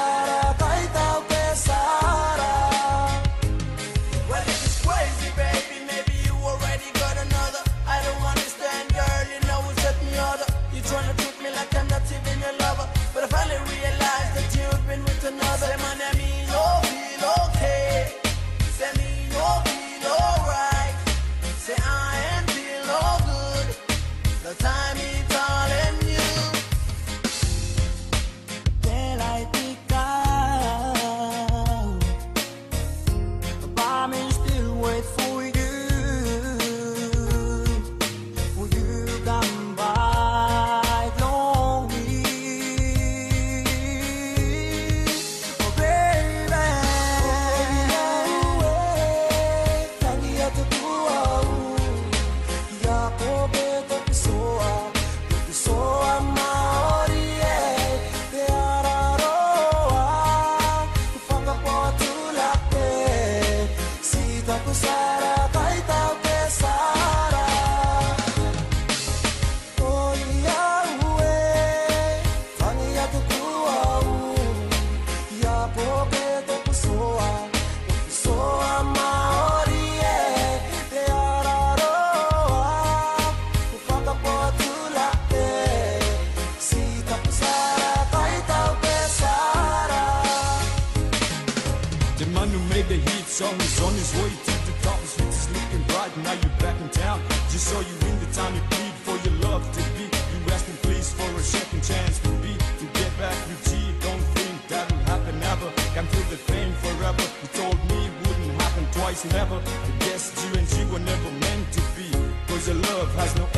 da. Man who made the hit is on his way to the cops with his looking bright. Now you're back in town. Just saw you in the time you plead for your love to be. You asking please for a second chance to be to get back with G. Don't think that'll happen ever. Can feel the pain forever. You told me it wouldn't happen twice, never. I guess you and G were never meant to be. Cause your love has no